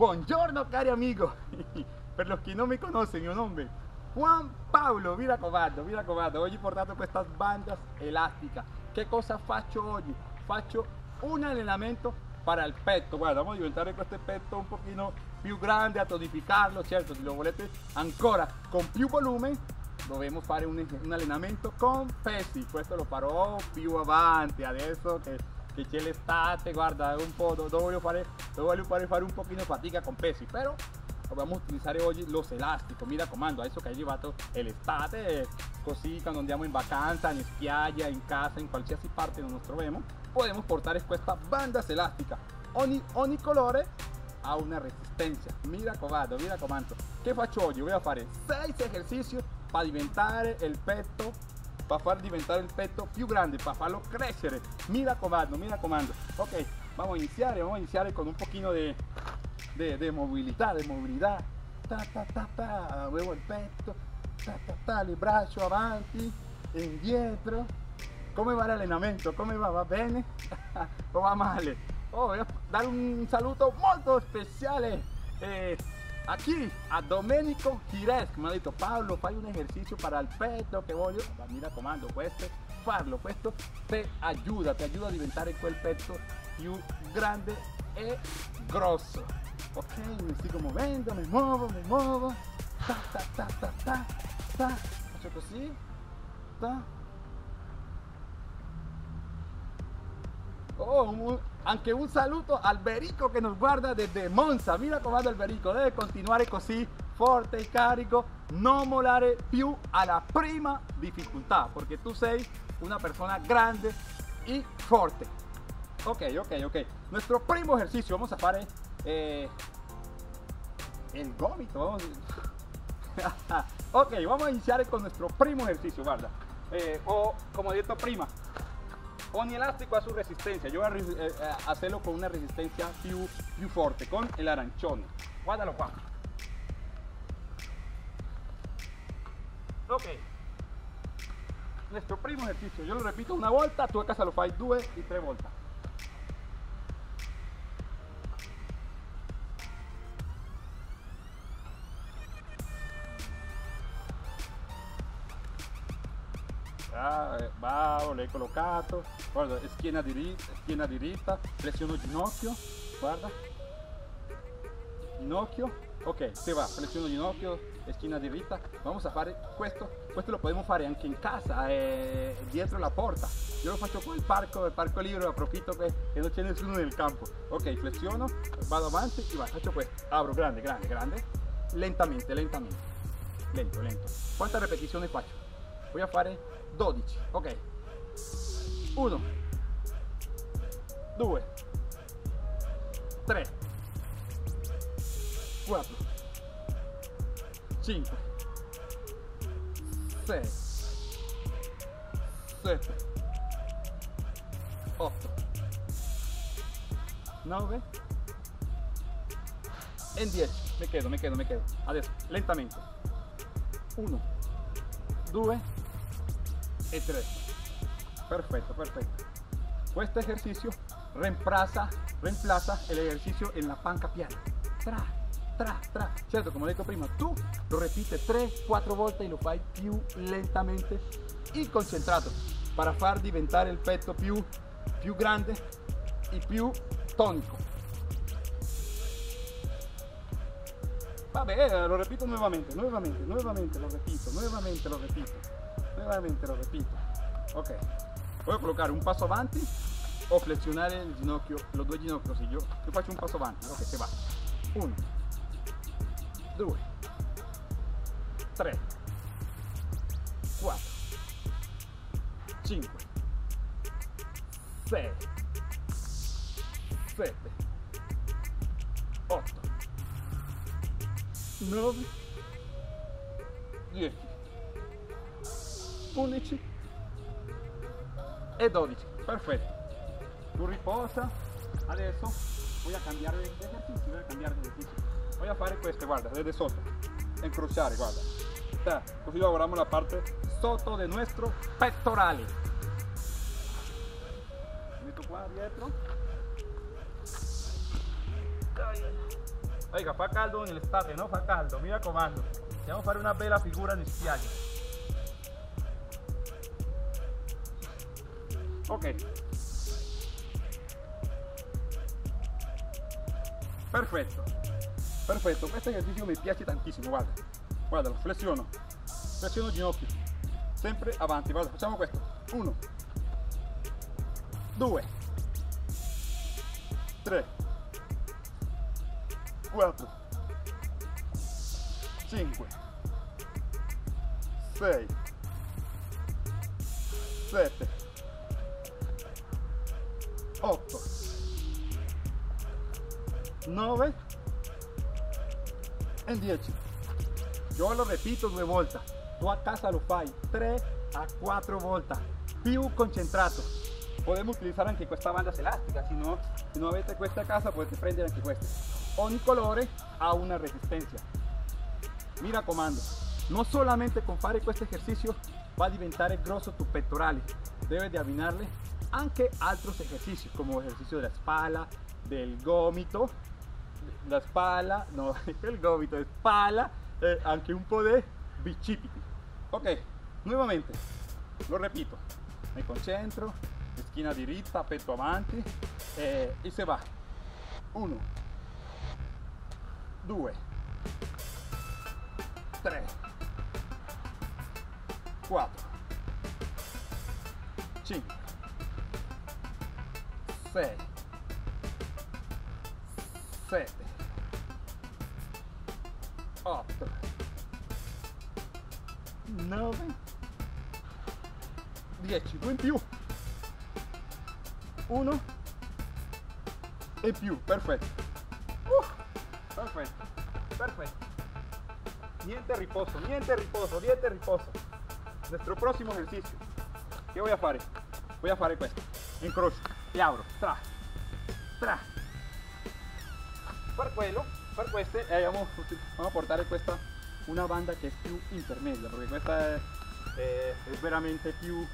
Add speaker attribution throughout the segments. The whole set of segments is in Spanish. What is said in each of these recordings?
Speaker 1: Buongiorno cari amigo. Per los che non mi conoscono, mio nome Juan Pablo, mi raccomando, mi raccomando. Oggi portato queste bandas elásticas. Che cosa faccio oggi? Faccio un allenamento para il petto. Guarda, vamos a diventare questo petto un pochino più grande, a tonificarlo, certo, se lo volete ancora con più volume dobbiamo fare un, un allenamento con pesi. Questo lo farò più avanti, adesso che che c'è l'estate, guarda, un po' dove voglio fare, dove voglio fare, fare un pochino fatica con pesi, però vamos a utilizzare oggi los elásticos, mi raccomando, adesso che hai arrivato l'estate, così quando andiamo in vacanza, in spiaggia, in casa, in qualsiasi parte nos troviamo, podemos portare questa banda elástica. Ogni, ogni colore ha una resistenza, mi raccomando, mi raccomando. Che faccio oggi? Voy a fare 6 esercizi per diventare il petto para far diventare il petto più grande, para farlo crescere. Mi raccomando, mi raccomando. Ok, vamos a iniciar, vamos a iniciar con un poquito de, de, de movilidad, de movilidad. Ta, ta, ta, ta, muevo il petto, ta, ta, ta, il braccio avanti, indietro. Come va l'allenamento? Come va? Va bene? o va male? Oh, voy a dar un saluto molto speciale. Eh, Aquí a Domenico Gires me ha dicho Pablo, fai un ejercicio para el pecho que voglio. Mira comando, questo, farlo, questo te ayuda, te ayuda a diventare quel petto più grande e grosso. Ok, mi sigo muovendo, mi muovo, mi muovo. Ta ta ta ta ta ta. Ta. Oh, anche un saluto al Berico che nos guarda desde Monza. Mira com'è il Berico, deve continuare così, forte e carico, non molare più alla prima difficoltà, perché tu sei una persona grande y fuerte. Ok, ok, ok. Nuestro primo ejercicio, vamos a fare eh, el gómito. Vamos. ok, vamos a iniciar con nuestro primo ejercicio, guarda. Eh, o como dicho prima, Ogni elástico a su resistencia. Yo voy a eh, eh, hacerlo con una resistencia più, più forte, con el arancione. Guárdalo qua. Ok. Nuestro primo ejercicio. Yo lo repito una volta, tú a casa lo fai due y tres voltas. Bravo, l'hai collocato, guarda, schiena diritta, schiena diritta, flessiono ginocchio, guarda, ginocchio, ok, se va, flessiono ginocchio, schiena diritta, vamos a fare questo, questo lo podemos fare anche in casa, eh, dietro la porta, io lo faccio con il parco, il parco libero, approfitto che, che non c'è nessuno nel campo, ok, flessiono, vado avanti e vai, faccio questo, apro grande, grande, grande, lentamente, lentamente, lento, lento, quante ripetizioni faccio? Voy a fare 12 ok 1 2 3 4 5 6 7 8 9 e 10 me quedo, me quedo, me quedo. Adesso lentamente. 1 2 y 3. Perfecto, perfecto. Este ejercicio reemplaza, reemplaza el ejercicio en la panca piana. Tra, tra, tra. Cierto, como digo prima, tú lo repites 3, 4 volte y lo fai più lentamente y concentrado para far diventare el petto più, più grande y più tónico. Vabbè, lo repito nuevamente, nuevamente, nuevamente lo repito, nuevamente lo repito nuevamente lo repito ok voy a colocar un paso avanti o flexionare il ginocchio los due ginocchi così io, io faccio un passo avanti ok se va. 1 2 3 4 5 6 7 8 9 10 11 e 12 perfetto tu riposa. Adesso voy a cambiare di voy a cambiare di voy a fare queste guarda desde sotto. Incrociare guarda. Está, così lavoriamo la parte sotto del nostro pettorale metto qua dietro. Oiga, fa caldo en l'estate, no? Fa caldo, mira comando. Andiamo a fare una bella figura in spiaggia. Ok. Perfetto. Perfetto, questo esercizio mi piace tantissimo, guarda. Guarda, flessiono. Flessiono ginocchio. Sempre avanti, guarda, facciamo questo. Uno. Due. Tre. Quattro. Cinque. Sei. Sette. Otto. 9 e 10 io lo ripeto due volte tu a casa lo fai 3 a 4 volte più concentrato. Podemos utilizar anche questa banda elastica se no, se no avete questa a casa potete prendere anche queste ogni colore ha una resistencia. Mi raccomando no solamente con fare questo esercizio va a diventare grosso tu pettorali debe de abbinarle anche altri esercizi come esercizio della spalla del gomito la spalla, no, el gomito, espalda, eh, un po' di bicipiti. Ok, nuovamente, lo repito, mi concentro, schiena diritta, petto avanti eh, e se va. 1, 2, 3, 4, 5, 6, 7, 8, 9, 10, due in più, 1 e più, perfetto, uh, perfetto, perfetto, niente riposo, niente riposo, niente riposo, nuestro próximo ejercicio, ¿qué voy a fare? Voy a fare questo, incrocio e apro, tra, tra, per quello per queste eh, vamos, vamos a portare questa una banda che è più intermedia perché questa è, è veramente più,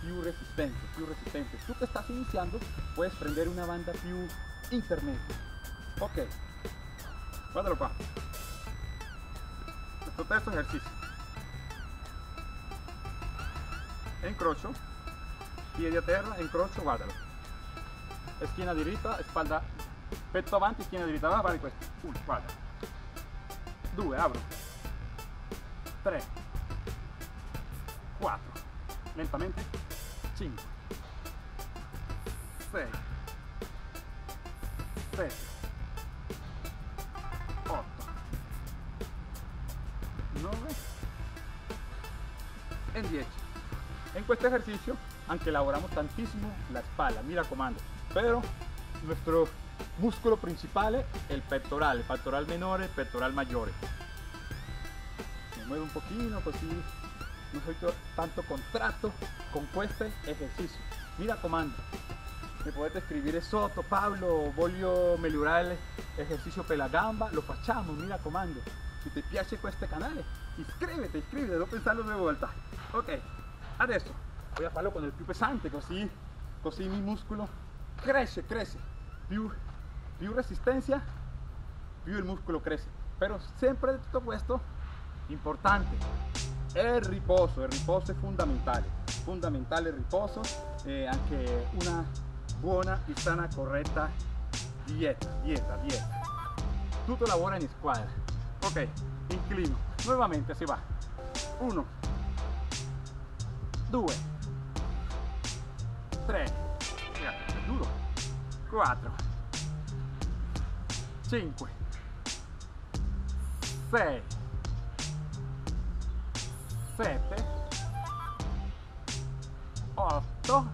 Speaker 1: più resistente più resistente. Tu che stai iniziando puoi prendere una banda più intermedia. Ok. Guardalo qua questo terzo esercizio e incrocio piedi a terra incrocio guardalo schiena diritta spalla petto avanti, schiena dritta, va fare questo. Uno, guarda. Due, apro. Tre. Quattro. Lentamente. Cinque. Sei. Sette. Otto. Nove. E 10. En questo esercizio anche lavoriamo tantissimo la spalla, mi raccomando, pero nuestro músculo principal el pectoral, el pectoral menor, el pectoral mayor. Me muevo un poquito, así no soy tanto contrato con este ejercicio. Mira comando, me puedes escribir sotto, Pablo, voglio migliorare ejercicio per la gamba, lo facciamo, mira comando. Si ti piace questo canale, iscrivete, iscrivete, devo pensarlo due volte. Ok, adesso voy a farlo con el più pesante, così, così mi muscolo cresce, cresce, più più resistencia, più il muscolo crece. Pero sempre tutto questo, importante, il riposo, il riposo è fondamentale, fondamentale il riposo e anche una buona e sana corretta dieta, dieta, dieta. Tutto lavora in squadra. Ok, inclino, nuovamente si va. Uno, due, tre, duro, quattro, 5 6 7 8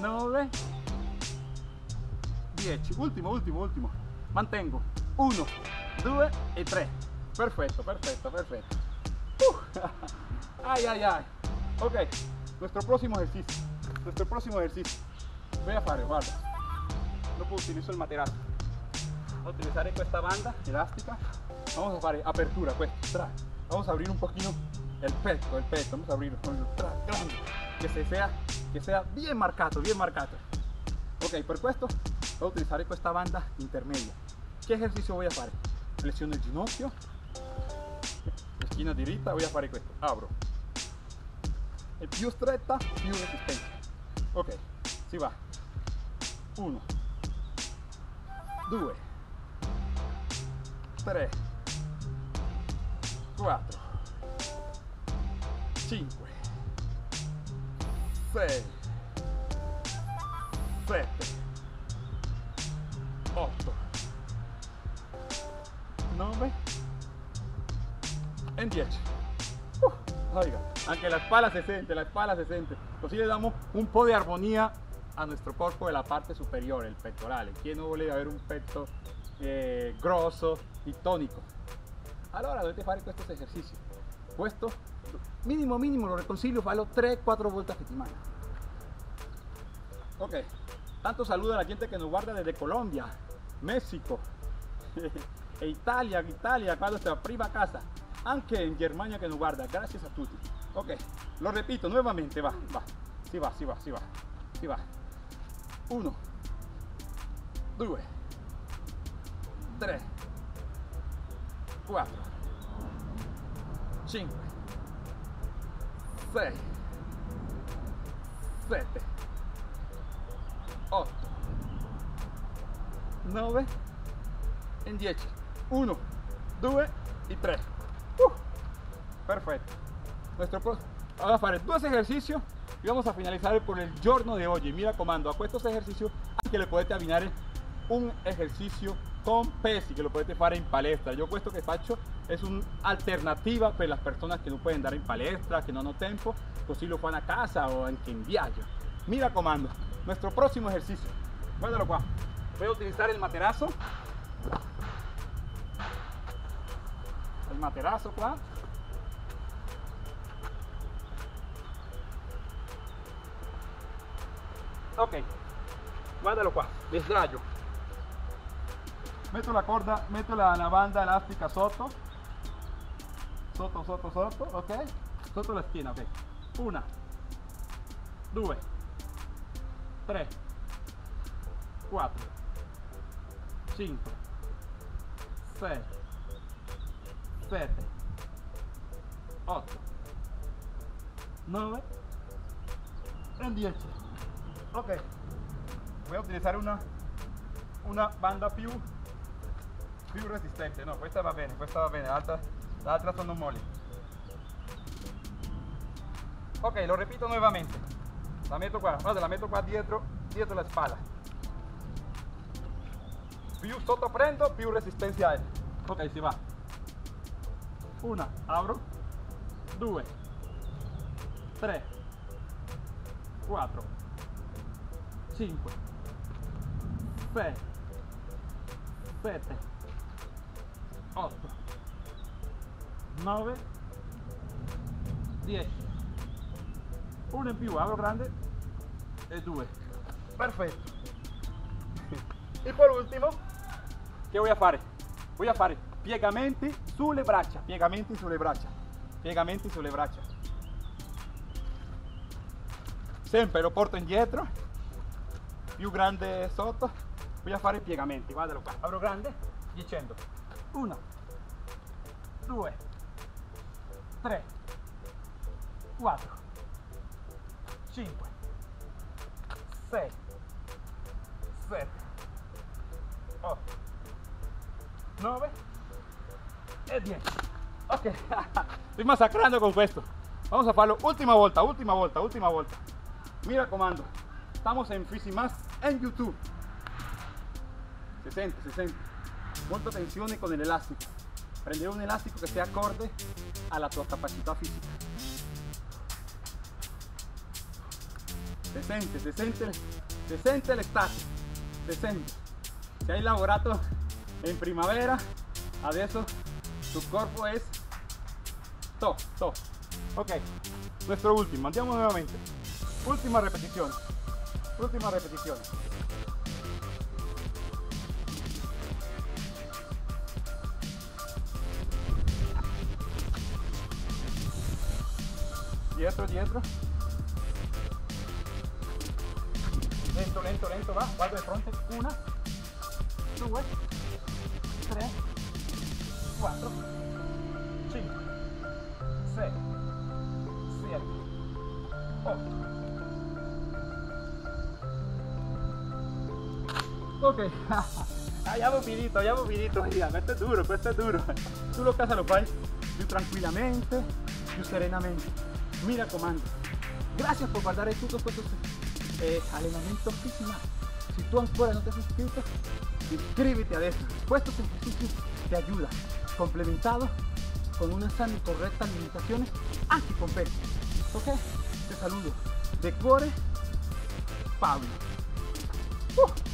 Speaker 1: 9 10 ultimo ultimo ultimo. Mantengo. 1 2 e 3 perfetto perfetto perfetto. Uh. ay ay ay. Ok nuestro próximo ejercicio nuestro próximo ejercicio. Voy a fare guarda. Dopo utilizzo il materiale a utilizar esta banda elástica. Vamos a fare apertura questo tra vamos a abrir un poquito el pecho el pecho. Vamos a abrir con el grande. Que se sea que sea bien marcado bien marcado. Ok, per questo voy a utilizar esta banda intermedia. ¿Qué ejercicio voy a hacer? Flessione el ginocchio, esquina diritta, voy a fare questo, apro. E più stretta, più resistenza. Ok, si va. 1, 2, 3, 4, 5, 6, 7, 8, 9 en 10. Oiga, aunque la espalda se siente, la espalda se siente. Así le damos un po' de armonía a nuestro cuerpo de la parte superior, el pectoral. ¿Quién no vuole ver un pecho eh, grosso y tónico? Allora dovete fare questo ejercicio. Questo mínimo mínimo lo reconcilio farlo 3-4 vueltas a semana. Ok, tanto saludo a la gente que nos guarda desde Colombia, México e Italia, Italia, cuando esta prima casa, anche en Germania que nos guarda, gracias a tutti. Ok, lo repito nuevamente, va, va, si va, si va, si va, si va. 1, 2, 3, 4, 5, 6, 7, 8, 9 en 10. 1, 2 y 3. Perfecto. Nuestro pro... Vamos a fare due esercizi y vamos a finalizar por el giorno de hoy. Mira comando, a estos ejercicios que le puedes abbinare un ejercicio con pesi que lo potete fare in palestra. Yo questo che faccio es un'alternativa per las personas que no pueden andare in palestra, que no hanno tempo, così lo fanno a casa o anche in viaggio. Mira comando, nuestro próximo ejercicio. Guardalo qua. Voy a utilizar el materazo. El materazo qua. Ok, guardalo qua, mi sdraio. Metto la corda, metto la, la banda elastica sotto. Sotto, sotto, sotto, ok? Sotto la schiena, ok. Una, due, tre, quattro, cinque, sei, sette, otto, nove e dieci. Ok, voy a utilizar una, una banda più, più resistente, no, pues questa va bene, pues questa va bene, l'altra, l'altra sono moli. Ok, lo repito nuevamente. La meto qua, la meto qua dietro, dietro la espalda. Più sotto prendo, più resistencia hay. Ok, si va. Una, abro. Due. Tre. Cuatro. 5 6 7 8 9 10 1 in più apro grande. E 2 perfetto e per ultimo che voglio fare? voglio fare piegamenti sulle braccia piegamenti sulle braccia piegamenti sulle braccia. Sempre lo porto indietro più grande sotto, a fare piegamenti, guardalo qua, apro grande, dicendo 1, 2, 3, 4, 5, 6, 7, 8, 9 e 10. Ok, estoy masacrando con questo. Vamos a farlo última volta, última volta, última volta. Mira comando, estamos en Fisimas en YouTube. Se siente, se siente. Molta tensione con el elástico. Prendere un elástico que sea acorde a la. Se sente, se sente, se sente l'estate, se sente. Se hai lavorato in primavera, adesso tu corpo es top, top. Ok, nuestro último, andiamo nuevamente. Última repetición, última repetición. Dietro, dietro. Lento, lento, lento, va. Guarda de fronte. Una, due, tre, quattro, cinque, sei, siete, otto. Ok, abbiamo finito, abbiamo finito, via, questo è duro, questo è duro. Tu lo casa lo fai più tranquillamente, più serenamente. Mi raccomando, gracias por guardare tutto questo eh, allenamento fisico. Si tu ancora non ti sei iscritto, iscríbete adesso. Questo ejercicio te ayuda, complementado con una sana y correcta alimentación peso. Ok? Te saludo. De cuore, Pablo. Uh.